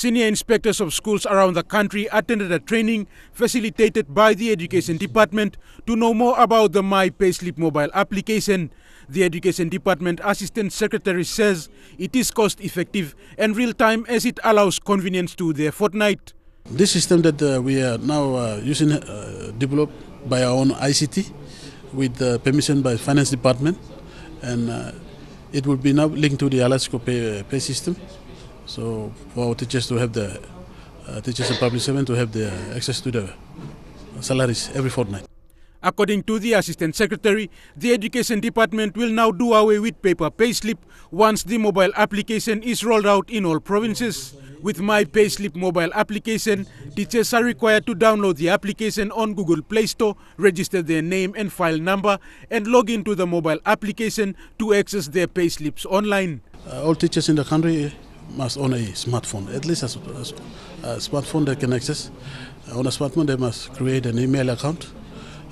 Senior inspectors of schools around the country attended a training facilitated by the Education Department to know more about the My Payslip mobile application. The Education Department Assistant Secretary says it is cost effective and real time as it allows convenience to their fortnight. This system that uh, we are now uh, using, uh, developed by our own ICT with uh, permission by Finance Department, and uh, it will be now linked to the Alesco pay, pay system. So for our teachers to have the uh, teachers and public servants to have the access to the salaries every fortnight. According to the Assistant Secretary, the Education Department will now do away with paper payslip once the mobile application is rolled out in all provinces. With My Payslip mobile application, teachers are required to download the application on Google Play Store, register their name and file number, and log into the mobile application to access their payslips online. Uh, all teachers in the country must own a smartphone, at least a, a, a smartphone they can access. On a smartphone, they must create an email account.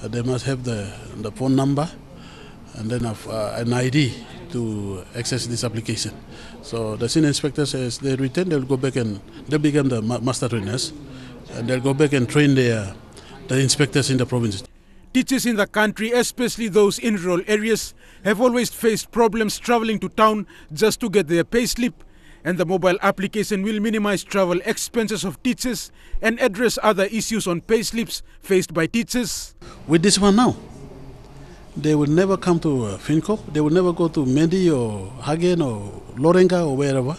Uh, they must have the, the phone number and then have, uh, an ID to access this application. So the senior inspectors, as they return, they'll go back and they become the master trainers, and they'll go back and train their the inspectors in the provinces. Teachers in the country, especially those in rural areas, have always faced problems traveling to town just to get their pay slip and the mobile application will minimize travel expenses of teachers and address other issues on pay slips faced by teachers. With this one now, they will never come to uh, they will never go to Mendi or Hagen or Lorengau or wherever.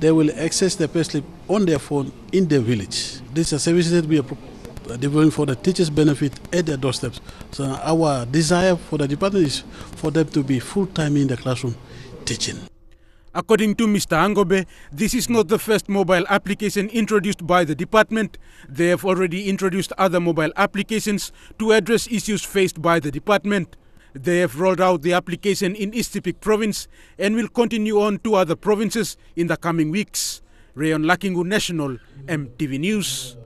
They will access the payslip on their phone in their village. This is a service that we are developing for the teachers' benefit at their doorsteps. So our desire for the department is for them to be full time in the classroom teaching. According to Mr. Angobe, this is not the first mobile application introduced by the department. They have already introduced other mobile applications to address issues faced by the department. They have rolled out the application in East Sepik province and will continue on to other provinces in the coming weeks. Rayon Lakingu National, EMTV News.